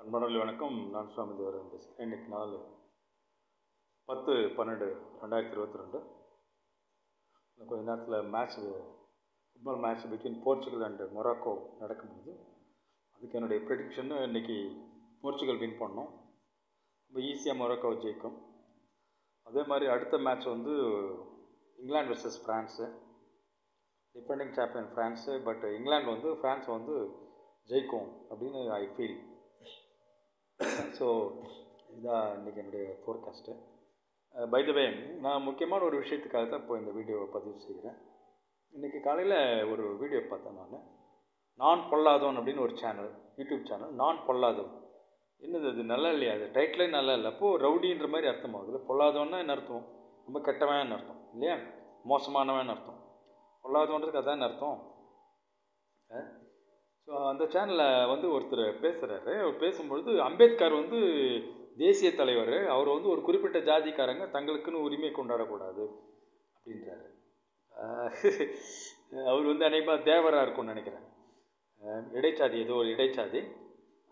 அன்பர்கள் வணக்கம். நான் சுவாமி தேவரன் பேசுகிறேன். இன்றைக்கி நாள் பத்து பன்னெண்டு ரெண்டாயிரத்தி இருபத்தி ரெண்டு இன்னும் கொஞ்ச நேரத்தில் match football match between Portugal and Morocco நடக்கும்போது அதுக்கு என்னுடைய ப்ரெடிக்ஷன் இன்றைக்கி போர்ச்சுகல் வின் பண்ணோம். ரொம்ப ஈஸியாக மொராக்கோ ஜெயிக்கும். அதே மாதிரி அடுத்த மேட்ச் வந்து England versus France defending champion France but England வந்து ஃப்ரான்ஸ் வந்து ஜெயிக்கும் அப்படின்னு ஐ ஃபீல் ஸோ இதுதான் இன்றைக்கி என்னுடைய ஃபோர்காஸ்ட்டு பை த வே நான் முக்கியமான ஒரு விஷயத்துக்காக தான் இப்போ இந்த வீடியோவை பதிவு செய்கிறேன். இன்றைக்கி காலையில் ஒரு வீடியோ பார்த்தேன் நான். நான் பொல்லாதவன் அப்படின்னு ஒரு சேனல் யூடியூப் சேனல் நான் பொல்லாதவன். என்னது அது நல்லா இல்லையா? அது டைட்டிலே நல்லா இல்லை. அப்போது ரவுடின்ற மாதிரி அர்த்தம் ஆகுது பொல்லாதவன்னா என்ன அர்த்தம்? ரொம்ப கெட்டவன் அர்த்தம்? இல்லையா? மோசமானவன் அர்த்தம்? பொல்லாதவன்றதுக்கு அதான் அர்த்தம்? ஸோ அந்த சேனலில் வந்து ஒருத்தர் பேசுகிறாரு அவர் பேசும்பொழுது அம்பேத்கர் வந்து தேசிய தலைவர். அவர் வந்து ஒரு குறிப்பிட்ட ஜாதிக்காரங்க தங்களுக்குன்னு உரிமை கொண்டாடக்கூடாது அப்படின்றாரு. அவர் வந்து அநேகமாக தேவராக இருக்கும்னு நினைக்கிறேன். இடைச்சாதி ஏதோ ஒரு இடைச்சாதி.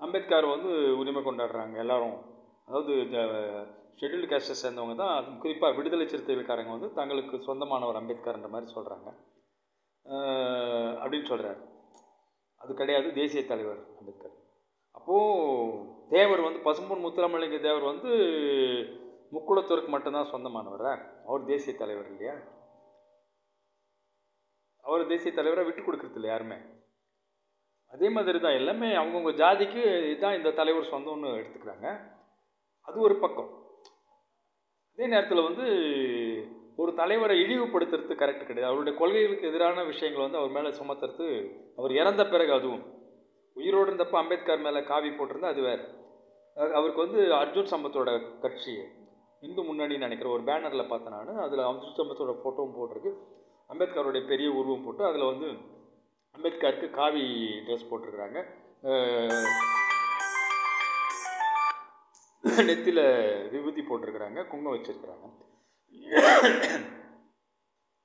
அம்பேத்கர் வந்து உரிமை கொண்டாடுறாங்க எல்லாரும். அதாவது இந்த ஷெட்யூல்டு கேஸ்டை சேர்ந்தவங்க தான். அது குறிப்பாக விடுதலை சிறுத்தைகளுக்காரங்க வந்து தங்களுக்கு சொந்தமானவர் அம்பேத்கர்ன்ற மாதிரி சொல்கிறாங்க அப்படின்னு சொல்கிறாரு அது கிடையாது. தேசிய தலைவர் அம்பேத்கர். அப்போது தேவர் வந்து பசும்பொன் முத்துராமலிங்க தேவர் வந்து முக்குளத்தூருக்கு மட்டும்தான் சொந்தமானவரா. அவர் தேசிய தலைவர் இல்லையா? அவர் தேசிய தலைவரை விட்டு கொடுக்குறது இல்லை யாருமே. அதே மாதிரி தான் எல்லாமே அவங்கவுங்க ஜாதிக்கு இதுதான் இந்த தலைவர் சொந்தம்னு எடுத்துக்கிறாங்க. அது ஒரு பக்கம். அதே நேரத்தில் வந்து ஒரு தலைவரை இழிவுபடுத்துறது கரெக்ட் கிடையாது. அவருடைய கொள்கைகளுக்கு எதிரான விஷயங்களை வந்து அவர் மேலே சுமத்துறது அவர் இறந்த பிறகு அதுவும். உயிரோடு இருந்தப்போ அம்பேத்கர் மேலே காவி போட்டிருந்தா அது வேறு. அவருக்கு வந்து அர்ஜுன் சம்பத்தோட கட்சி இந்து முன்னணின்னு நினைக்கிற ஒரு பேனரில் பார்த்தேன் நான். அதில் அர்ஜுன் சம்பத்தோட ஃபோட்டோவும் போட்டிருக்கு. அம்பேத்கருடைய பெரிய உருவம் போட்டு அதில் வந்து அம்பேத்கருக்கு காவி ட்ரெஸ் போட்டிருக்கிறாங்க. நெத்தியில் விபூதி போட்டிருக்கிறாங்க குங்கம் வச்சுருக்கிறாங்க.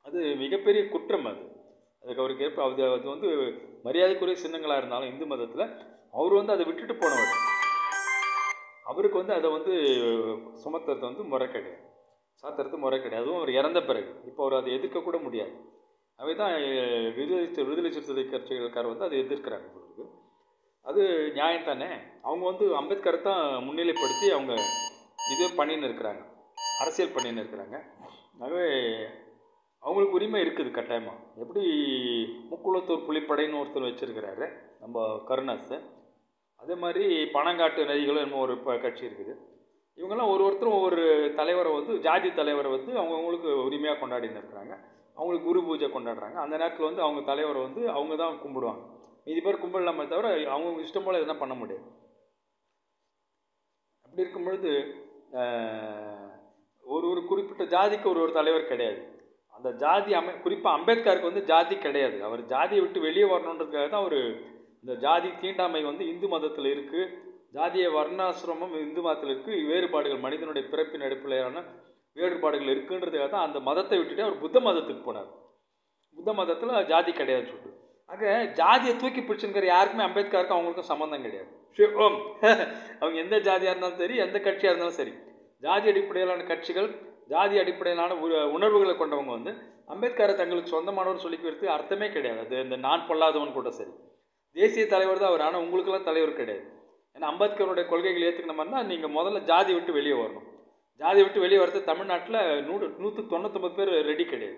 அது மிகப்பெரிய குற்றம் அது. அதுக்கு அவருக்கு ஏற்ப அது அது வந்து மரியாதைக்குரிய சின்னங்களாக இருந்தாலும் இந்து மதத்தில் அவர் வந்து அதை விட்டுட்டு போனவர். அவருக்கு வந்து அதை வந்து சுமத்துறது வந்து முறை கிடையாது சாத்துறது முறை கிடையாது அதுவும் அவர் இறந்த பிறகு. இப்போ அவர் அதை எதிர்க்கக்கூட முடியாது. அவை தான் விடுதலை விடுதலை சிறுத்தை கட்சிகளுக்கார் வந்து அதை எதிர்க்கிறாங்க உங்களுக்கு அது நியாயம் தானே அவங்க வந்து அம்பேத்கரை தான் முன்னிலைப்படுத்தி அவங்க இது பண்ணின்னு இருக்கிறாங்க. அரசியல் பண்ணின்னு இருக்கிறாங்க. ஆகவே அவங்களுக்கு உரிமை இருக்குது கட்டாயமாக எப்படி முக்குளத்தூர் புலிப்படைன்னு ஒருத்தர் வச்சுருக்கிறாரு நம்ம கருணாஸ். அதே மாதிரி பணங்காட்டு நதிகளும் என்ன ஒரு கட்சி இருக்குது. இவங்கெல்லாம் ஒரு ஒருத்தரும் ஒவ்வொரு தலைவரை வந்து ஜாதி தலைவரை வந்து அவங்கவுங்களுக்கு உரிமையாக கொண்டாடின்னு இருக்கிறாங்க. அவங்களுக்கு குரு பூஜை கொண்டாடுறாங்க. அந்த நேரத்தில் வந்து அவங்க தலைவரை வந்து அவங்க தான் கும்பிடுவாங்க. மீதி பேர் கும்பிடலாமே தவிர அவங்க இஷ்டம் போல் எதுனா பண்ண முடியாது. அப்படி இருக்கும் பொழுது ஒரு ஒரு குறிப்பிட்ட ஜாதிக்கு ஒரு ஒரு தலைவர் கிடையாது. அந்த ஜாதி அமை குறிப்பாக அம்பேத்கருக்கு வந்து ஜாதி கிடையாது. அவர் ஜாதியை விட்டு வெளியே வரணுன்றதுக்காக தான் அவர் இந்த ஜாதி தீண்டாமை வந்து இந்து மதத்தில் இருக்குது ஜாதிய வர்ணாசிரமம் இந்து மதத்தில் இருக்குது வேறுபாடுகள் மனிதனுடைய பிறப்பின் அடிப்படையான வேறுபாடுகள் இருக்குன்றதுக்காக தான் அந்த மதத்தை விட்டுட்டு அவர் புத்த மதத்துக்கு போனார். புத்த மதத்தில் ஜாதி கிடையாது சொல்லிட்டு. ஆக ஜாதியை தூக்கி பிடிச்சுங்கிற யாருக்குமே அம்பேத்கருக்கு அவங்களுக்கும் சம்மந்தம் கிடையாது. அவங்க எந்த ஜாதியாக இருந்தாலும் சரி எந்த கட்சியாக இருந்தாலும் சரி. ஜாதி அடிப்படையிலான கட்சிகள் ஜாதி அடிப்படையிலான உணர்வுகளை கொண்டவங்க வந்து அம்பேத்கரை தங்களுக்கு சொந்தமானவர் சொல்லிக்கிறது அர்த்தமே கிடையாது. அது இந்த நான் பொல்லாதவன் கூட சரி. தேசிய தலைவர் தான் அவர். ஆனால் உங்களுக்கெல்லாம் தலைவர் கிடையாது. ஏன்னா அம்பேத்கருடைய கொள்கைகள் ஏற்றுக்கிற மாதிரி தான் நீங்கள் முதல்ல ஜாதி விட்டு வெளியே வரணும். ஜாதி விட்டு வெளியே வரது தமிழ்நாட்டில் நூறு நூற்றுக்கு தொண்ணூத்தொம்பது பேர் ரெடி கிடையாது.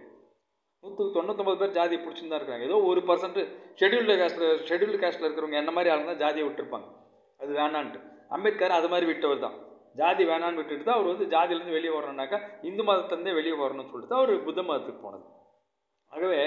நூற்றுக்கு தொண்ணூத்தொம்பது பேர் ஜாதியை பிடிச்சின்னு தான் இருக்காங்க ஏதோ ஒரு பர்சன்ட் ஷெடியூல்டு காஸ்ட்டில் ஷெடியூல்டு காஸ்ட்டில் இருக்கிறவங்க என்ன மாதிரி ஆளுங்க தான் ஜாதியை விட்டுருப்பாங்க. அது வேணான்ட்டு. அம்பேத்கர் அது மாதிரி விட்டவர் தான். ஜாதி வேணான்னு விட்டுட்டு தான் அவர் வந்து ஜாதியிலேருந்து வெளியே வரணுன்னாக்கா இந்து மதத்திலேருந்தே வெளியே வரணும்னு சொல்லிட்டு தான் அவர் புத்த மதத்துக்கு போனது. ஆகவே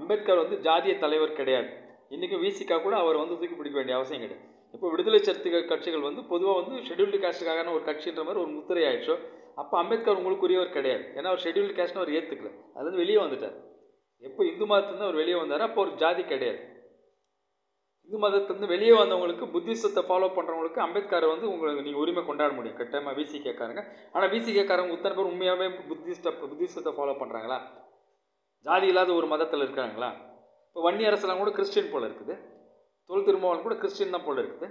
அம்பேத்கர் வந்து ஜாதிய தலைவர் கிடையாது. இன்றைக்கும் விசிக்கா கூட அவர் வந்து தூக்கி பிடிக்க வேண்டிய அவசியம் கிடையாது. இப்போ விடுதலை சிறுத்தைகள் கட்சிகள் வந்து பொதுவாக வந்து ஷெடியூல்டு காஸ்ட்டுக்கான ஒரு கட்சின்ற மாதிரி ஒரு முத்திரை ஆயிடுச்சோ அப்போ அம்பேத்கர் உங்களுக்குரியவர் கிடையாது. ஏன்னா அவர் ஷெடியூல்டு காஸ்ட்னு அவர் ஏற்றுக்கல அதுலேருந்து வெளியே வந்துட்டார். எப்போ இந்து மதத்துலேருந்து அவர் வெளியே வந்தார் அப்போ ஒரு ஜாதி கிடையாது. இந்து மதத்துலேருந்து வெளியே வந்தவங்களுக்கு புத்திசத்தை ஃபாலோ பண்ணுறவங்களுக்கு அம்பேத்கரை வந்து உங்களுக்கு நீங்கள் உரிமை கொண்டாட முடியும். கட்டாயமாக விசி கேட்காருங்க ஆனால் விசி கேட்காரவங்க இத்தனை பேர் உண்மையாகவே புத்திஸ்ட புத்திசத்தை ஃபாலோ பண்ணுறாங்களா ஜாதி இல்லாத ஒரு மதத்தில் இருக்காங்களா? இப்போ வன்னி அரசெல்லாம் கூட கிறிஸ்டின் போல் இருக்குது. தொல் திருமாவளம் கூட கிறிஸ்டின் தான் போல் இருக்குது.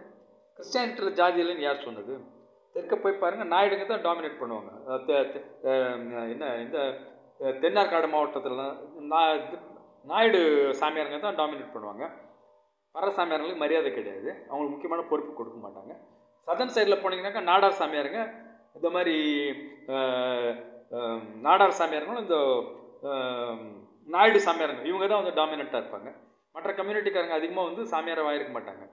கிறிஸ்டியானிட்டியில் ஜாதி இல்லைன்னு யார் சொன்னது? தெற்க போய் பாருங்கள் நாயுடுங்க தான் டாமினேட் பண்ணுவாங்க. என்ன இந்த தென்னார்காடு மாவட்டத்திலலாம் நான் நாயுடு சாமியாருங்க தான் டாமினேட் பண்ணுவாங்க. வர சாமியார்களுக்கு மரியாதை கிடையாது. அவங்களுக்கு முக்கியமான பொறுப்பு கொடுக்க மாட்டாங்க. சதன் சைடில் போனீங்கன்னாக்கா நாடார் சாமியாருங்க இந்த மாதிரி நாடார் சாமியாருங்களும் இந்த நாயுடு சாமியாருங்க இவங்க தான் வந்து டாமினண்ட்டாக இருப்பாங்க. மற்ற கம்யூனிட்டிக்காரங்க அதிகமாக வந்து சாமியாராக இருக்க மாட்டாங்க.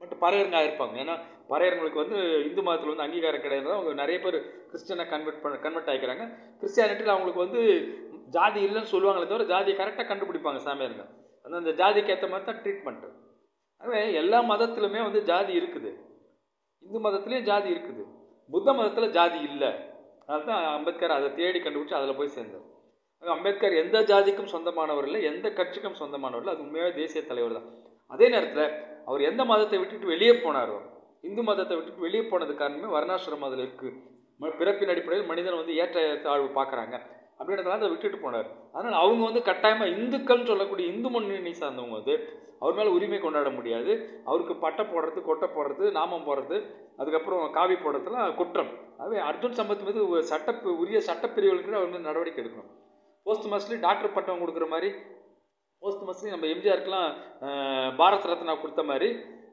பட் பறையருங்க ஆகிருப்பாங்க ஏன்னா பறையர்களுக்கு வந்து இந்து மதத்தில் வந்து அங்கீகாரம் கிடையாது. அவங்க நிறைய பேர் கிறிஸ்டியனை கன்வெர்ட் பண்ண கன்வெர்ட் ஆகிக்கிறாங்க கிறிஸ்டியானிட்டியில் அவங்களுக்கு வந்து ஜாதி இல்லைன்னு சொல்லுவாங்களே தவிர ஜாதியை கரெக்டாக கண்டுபிடிப்பாங்க சாமியாருங்க. அந்த அந்த ஜாதிக்கு ஏற்ற மாதிரி தான் ட்ரீட்மெண்ட்டு ஆகவே எல்லா மதத்திலுமே வந்து ஜாதி இருக்குது. இந்து மதத்துலேயும் ஜாதி இருக்குது. புத்த மதத்தில் ஜாதி இல்லை. அதுதான் அம்பேத்கர் அதை தேடி கண்டுபிடிச்சி அதில் போய் சேர்ந்தார். அம்பேத்கர் எந்த ஜாதிக்கும் சொந்தமானவர் இல்லை எந்த கட்சிக்கும் சொந்தமானவர் இல்லை அது உண்மையாகவே தேசிய தலைவர் தான். அதே நேரத்தில் அவர் எந்த மதத்தை விட்டுட்டு வெளியே போனாரோ இந்து மதத்தை விட்டுட்டு வெளியே போனது காரணமே வர்ணாசிரமம் அதில் இருக்குது பிறப்பின் அடிப்படையில் மனிதன் வந்து ஏற்ற தாழ்வு பார்க்குறாங்க. அப்படின்றதுனால அதை விட்டுட்டு போனார். அதனால் அவங்க வந்து கட்டாயமாக இந்துக்கள்னு சொல்லக்கூடிய இந்து முன்னணி சார்ந்தவங்க வந்து அவர் மேலே உரிமை கொண்டாட முடியாது. அவருக்கு பட்டை போடுறது கொட்டை போடுறது நாமம் போடுறது அதுக்கப்புறம் காவி போடுறதுலாம் குற்றம். அதுவே அர்ஜுன் சம்பத் மீது சட்ட உரிய சட்டப்பிரிவுகளுக்கு அவர் வந்து நடவடிக்கை எடுக்கணும். போஸ்ட் மஸ்ட்லி டாக்டர் பட்டம் கொடுக்குற மாதிரி போஸ்ட் மஸ்ட்லி நம்ம எம்ஜிஆருக்கெலாம் பாரத் ரத்னா கொடுத்த மாதிரி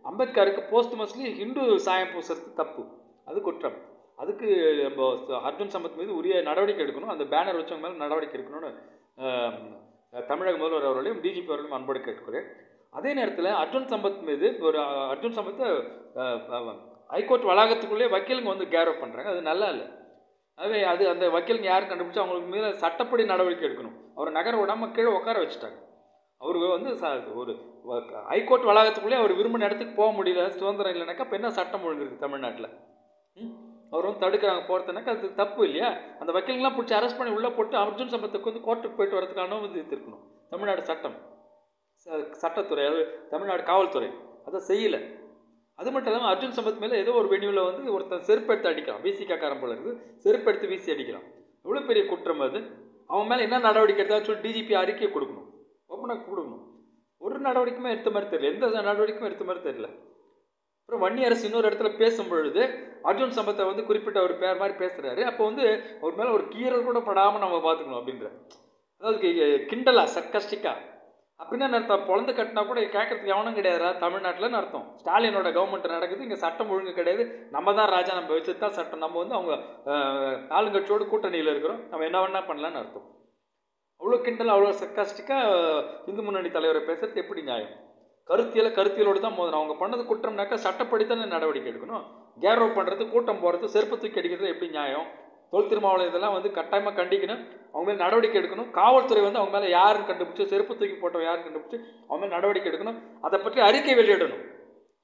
அம்பேத்கருக்கு போஸ்ட் மஸ்ட்லி ஹிந்து சாயம் பூசுறது தப்பு. அது குற்றம். அதுக்கு நம்ம அர்ஜுன் சம்பத் மீது உரிய நடவடிக்கை எடுக்கணும். அந்த பேனர் வச்சவங்க மேலே நடவடிக்கை எடுக்கணும்னு தமிழக முதல்வர் அவர்களையும் டிஜிபி அவர்களையும் அன்போடு கேட்டுக்கிறேன் அதே நேரத்தில் அர்ஜுன் சம்பத் மீது ஒரு அர்ஜுன் சம்பத்தை ஹைகோர்ட் வளாகத்துக்குள்ளே வக்கீலுங்க வந்து கேரப் பண்ணுறாங்க அது நல்லா இல்லை. அதுவே அது அந்த வக்கீலுங்க யார் கண்டுபிடிச்சா அவங்களுக்கு மேலே சட்டப்படி நடவடிக்கை எடுக்கணும். அவர் நகர விடாமல் கீழே உட்கார வச்சுட்டாங்க. அவருக்கு வந்து ச ஒரு ஹைகோர்ட் வளாகத்துக்குள்ளேயே அவர் விரும்பின இடத்துக்கு போக முடியல சுதந்திரம் இல்லைனாக்கா இப்போ என்ன சட்டம் ஒழுங்கு இருக்குது தமிழ்நாட்டில்? அவர் வந்து தடுக்கிறாங்க போகிறதுனாக்க அது தப்பு இல்லையா? அந்த வக்கீலுங்களாம் பிடிச்சி அரெஸ்ட் பண்ணி உள்ளே போட்டு அர்ஜுன் சம்பத்துக்கு வந்து கோர்ட்டுக்கு போயிட்டு வரதுக்கு அனுமதி இருக்கணும். தமிழ்நாடு சட்டம். ச- சட்டத்துறை அது தமிழ்நாடு காவல்துறை. அதை செய்யலை. அது மட்டும் இல்லாமல் அர்ஜுன் சம்பத் மேலே ஏதோ ஒரு வெனியூவில் வந்து ஒருத்தன் செருப்பெடுத்து அடிக்கிறான் வீசி காரன் போல இருக்குது. செருப்பெடுத்து வீசி அடிக்கிறான் எவ்வளோ பெரிய குற்றம் அது? அவன் மேலே என்ன நடவடிக்கை எடுத்தாலும் சொல்லி டிஜிபி அறிக்கை கொடுக்கணும். ஓப்பனாக கொடுக்கணும். ஒரு நடவடிக்கையுமே எடுத்த மாதிரி தெரியல. எந்த நடவடிக்கையும் எடுத்த மாதிரி தெரியல. அப்புறம் வன்னி அரசு இன்னொரு இடத்துல பேசும் பொழுது அர்ஜுன் சம்பத்தை வந்து குறிப்பிட்ட ஒரு பேர் மாதிரி பேசுகிறாரு அப்போ வந்து அவர் மேலே ஒரு கீரல் கூட படாமல் நம்ம பார்த்துக்கணும் அப்படின்ற. அதாவது கிண்டலா சர்க்கஸ்டிக்கா அப்படின்னா என்ன அர்த்தம்? பொழந்து கட்டினா கூட கேட்கறதுக்கு எவனும் கிடையாதுடா தமிழ்நாட்டில்னு அர்த்தம். ஸ்டாலினோட கவர்மெண்ட் நடக்குது இங்கே சட்டம் ஒழுங்கு கிடையாது. நம்ம தான் ராஜா நம்ம வச்சு தான் சட்டம். நம்ம வந்து அவங்க ஆளுங்கட்சியோடு கூட்டணியில் இருக்கிறோம். நம்ம என்ன வேணா பண்ணலான்னு அர்த்தம். அவ்வளோ கிண்டல் அவ்வளோ சர்க்காஸ்டிக்காக இந்து முன்னணி தலைவரை பேசுறது எப்படி நியாயம்? கருத்தியலை கருத்தியலோடு தான் மோதணும். அவங்க பண்ணது குற்றம்னாக்கா சட்டப்படி தானே நடவடிக்கை எடுக்கணும். கேரோ பண்ணுறது கூட்டம் போகிறது செருப்பு தூக்கி அடிக்கிறது எப்படி நியாயம்? தொல் திருமாவளம் இதெல்லாம் வந்து கட்டாயமாக கண்டிக்கணும். அவங்க மேலே நடவடிக்கை எடுக்கணும். காவல்துறை வந்து அவங்க மேலே யாருன்னு கண்டுபிடிச்சு செருப்பு தூக்கி போட்டவங்க யாருன்னு கண்டுபிடிச்சு அவங்க மேலே நடவடிக்கை எடுக்கணும். அதை பற்றி அறிக்கை வெளியிடணும்.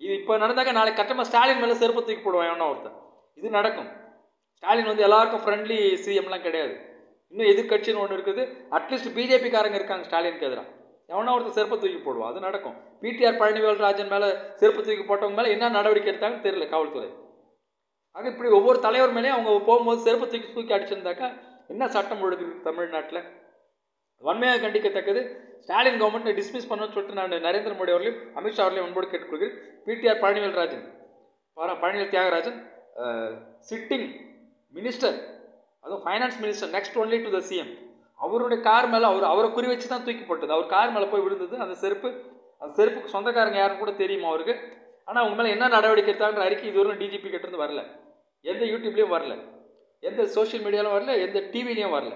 இது இப்போ நடந்தாக்க நாளைக்கு கட்டமாக ஸ்டாலின் மேலே செருப்பு தூக்கி போடுவான் ஒருத்தன். இது நடக்கும். ஸ்டாலின் வந்து எல்லாருக்கும் ஃப்ரெண்ட்லி சிஎம்லாம் கிடையாது. இன்னும் எதிர்க்கட்சின்னு ஒன்று இருக்குது. அட்லீஸ்ட் பிஜேபிக்காரங்க இருக்காங்க ஸ்டாலினுக்கு எதிராக எவனா ஒருத்தர் செருப்பை தூக்கி போடுவான். அது நடக்கும். பிடிஆர் பழனிவேல் ராஜன் மேலே செருப்பு தூக்கி போட்டவங்க மேலே என்ன நடவடிக்கை எடுத்தாங்கன்னு தெரியல காவல்துறை. ஆக இப்படி ஒவ்வொரு தலைவர் மேலேயும் அவங்க போகும்போது செருப்பு தூக்கி தூக்கி அடிச்சிருந்தாக்கா என்ன சட்டம் ஒழுங்கு தமிழ்நாட்டில்? வன்மையாக கண்டிக்கத்தக்கது. ஸ்டாலின் கவர்மெண்ட்டை டிஸ்மிஸ் பண்ணணும்னு சொல்லிட்டு நான் நரேந்திர மோடி அவர்களையும் அமித்ஷா அவர்களையும் அன்போடு கேட்டுக்கொள்கிறேன். PTR Palanivel Rajan. Palanivel Thiagarajan. Sitting minister அதுவும் finance minister next only to the CM அவருடைய கார் மேலே அவர் அவரை குறி வச்சு தான் தூக்கி போட்டது அவர் கார் மேலே போய் விழுந்தது. அந்த செருப்பு அந்த செருப்புக்கு சொந்தக்காரங்க யாருன்னு கூட தெரியுமா அவருக்கு? ஆனால் அவங்க மேலே என்ன நடவடிக்கை எடுத்தாங்கிற அறிக்கை இதுவரைக்கும் டிஜிபி கிட்டேருந்து வரல. எந்த யூடியூப்லேயும் வரல. எந்த சோஷியல் மீடியாலும் வரல. எந்த டிவிலையும் வரல.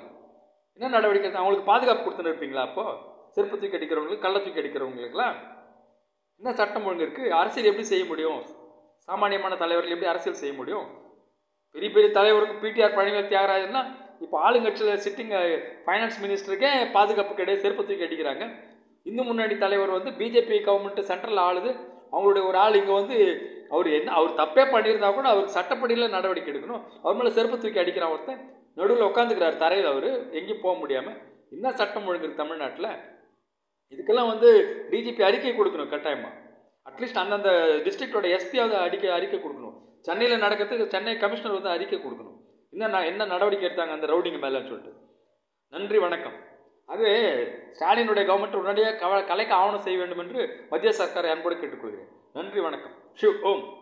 என்ன நடவடிக்கை எடுத்தாங்க? அவங்களுக்கு பாதுகாப்பு கொடுத்துன்னு இருப்பீங்களா அப்போது செருப்பு தூக்கி அடிக்கிறவங்களுக்கு கள்ள தூக்கி அடிக்கிறவங்களுக்குலாம் என்ன சட்டம் ஒழுங்கு இருக்குது அரசியல் எப்படி செய்ய முடியும்? சாமானியமான தலைவர்கள் எப்படி அரசியல் செய்ய முடியும்? பெரிய பெரிய தலைவருக்கு பிடிஆர் பழனிவேல் தியாகராஜன்னா இப்போ ஆளுங்கட்சியில் சிட்டிங் ஃபைனான்ஸ் மினிஸ்டருக்கே பாதுகாப்பு கிடையாது செருப்பு தூக்கி அடிக்கிறாங்க. இந்து முன்னணி தலைவர் வந்து பிஜேபி கவர்மெண்ட் சென்ட்ரல் ஆளுது. அவங்களுடைய ஒரு ஆள் இங்கே வந்து அவர் என்ன அவர் தப்பே பண்ணியிருந்தா கூட அவருக்கு சட்டப்படியில் நடவடிக்கை எடுக்கணும். அவர் மேலே செருப்பு தூக்கி அடிக்கிறான் ஒருத்தன் நடுவில் உட்காந்துக்கிறார் தரையில் அவர். எங்கேயும் போக முடியாமல் என்ன சட்டம் ஒழுங்கு தமிழ்நாட்டில்? இதுக்கெல்லாம் வந்து டிஜிபி அறிக்கை கொடுக்கணும் கட்டாயமாக அட்லீஸ்ட் அந்தந்த டிஸ்ட்ரிக்டோட எஸ்பியாவது அறிக்கை அறிக்கை கொடுக்கணும். சென்னையில் நடக்கிறதுக்கு சென்னை கமிஷனர் வந்து அறிக்கை கொடுக்கணும். என்ன நான் என்ன நடவடிக்கை எடுத்தாங்க அந்த ரவுடிங்க மேலேன்னு சொல்லிட்டு. நன்றி வணக்கம். ஆகவே ஸ்டாலினுடைய கவர்மெண்ட் உடனடியாக கவ கலைக்கு ஆவணம் செய்ய வேண்டும் என்று மத்திய சர்க்காரை அன்போடு கேட்டுக்கொள்கிறேன். நன்றி வணக்கம். ஷிவ் ஓம்.